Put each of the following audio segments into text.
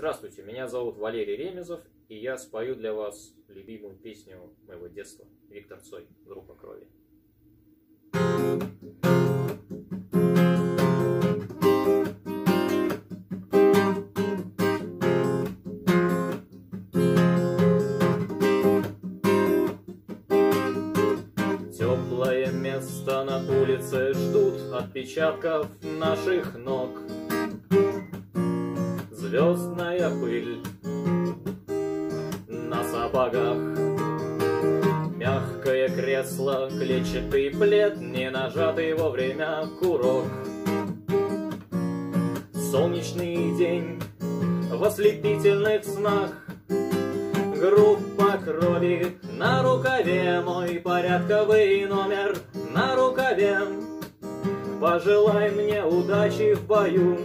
Здравствуйте, меня зовут Валерий Ремезов, и я спою для вас любимую песню моего детства «Виктор Цой. Группа крови». Теплое место на улице ждут отпечатков наших ног звездная пыль на сапогах. Мягкое кресло, клетчатый плед, не нажатый во время курок. Солнечный день в ослепительных снах. Группа крови на рукаве, мой порядковый номер на рукаве. Пожелай мне удачи в бою,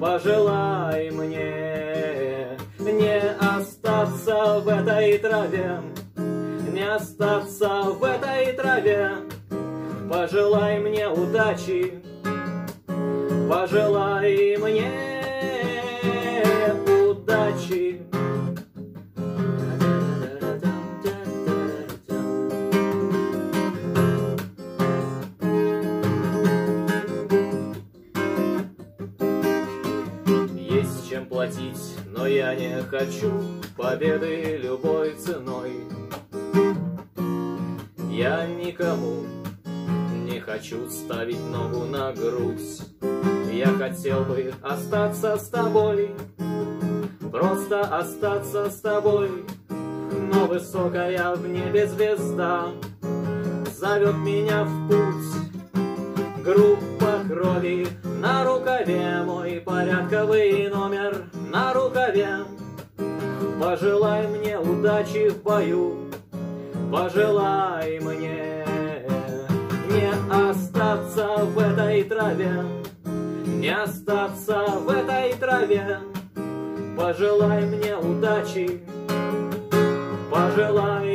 Пожелай мне не остаться в этой траве, не остаться в этой траве. Пожелай мне удачи, пожелай мне удачи. Чем платить, но я не хочу победы любой ценой. Я никому не хочу ставить ногу на грудь. Я хотел бы остаться с тобой, просто остаться с тобой. Но высокая в небе звезда зовет меня в путь. Группа крови на рукаве мой порядковый номер на рукаве. Пожелай мне удачи в бою, пожелай мне не остаться в этой траве, не остаться в этой траве. Пожелай мне удачи, пожелай